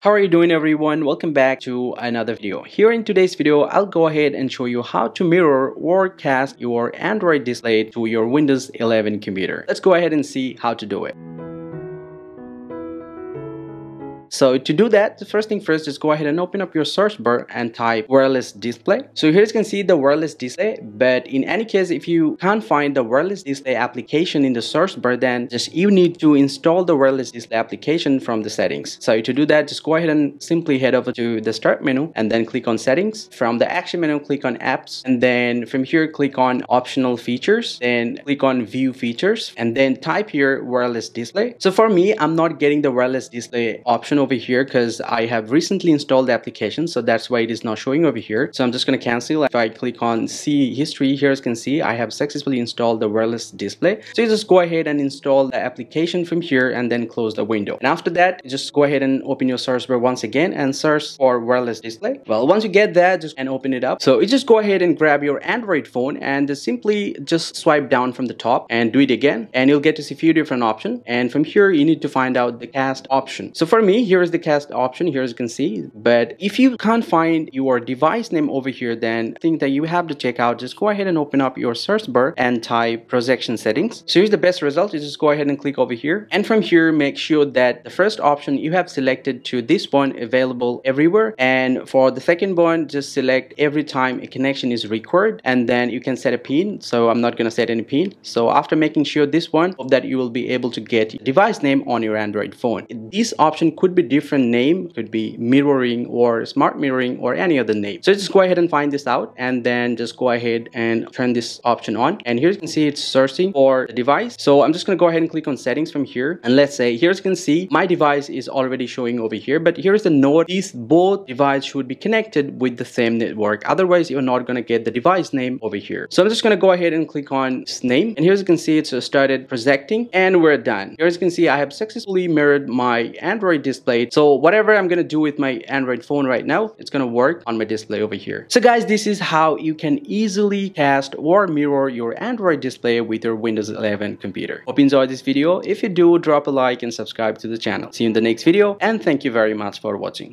How are you doing everyone? Welcome back to another video. Here in today's video, I'll go ahead and show you how to mirror or cast your Android display to your Windows 11 computer. Let's go ahead and see how to do it. So to do that, the first thing first is go ahead and open up your search bar and type wireless display. So here you can see the wireless display, but in any case, if you can't find the wireless display application in the search bar, then just you need to install the wireless display application from the settings. So to do that, just go ahead and simply head over to the start menu and then click on settings. From the action menu, click on apps and then from here, click on optional features, then click on view features and then type here wireless display. So for me, I'm not getting the wireless display option over here because I have recently installed the application so that's why it is not showing over here. So I'm just going to cancel. If I click on see history here as you can see I have successfully installed the wireless display. So you just go ahead and install the application from here and then close the window. And after that just go ahead and open your search bar once again and search for wireless display. Well once you get that just and open it up. So you just go ahead and grab your Android phone and simply just swipe down from the top and do it again. And you'll get to see a few different options. And from here you need to find out the cast option. So for me here is the cast option here as you can see but if you can't find your device name over here then I think that you have to check out just go ahead and open up your search bar and type projection settings. So here's the best result. You just go ahead and click over here. And from here make sure that the first option you have selected to this one available everywhere. And for the second one just select every time a connection is required and then you can set a pin. So I'm not gonna set any pin. So after making sure this one that you will be able to get device name on your Android phone. This option could be different name. Could be mirroring or smart mirroring or any other name. So just go ahead and find this out and then just go ahead and turn this option on. And here you can see it's searching for the device. So i'm just going to go ahead and click on settings from here. And let's say here you can see my device is already showing over here but here's the note these both devices should be connected with the same network. Otherwise you're not going to get the device name over here. So i'm just going to go ahead and click on this name. And here you can see it's uh, started projecting and we're done. Here you can see i have successfully mirrored my android display so whatever I'm gonna do with my Android phone right now, it's gonna work on my display over here. So guys, this is how you can easily cast or mirror your Android display with your Windows 11 computer. Hope you enjoyed this video. If you do, drop a like and subscribe to the channel. See you in the next video and thank you very much for watching.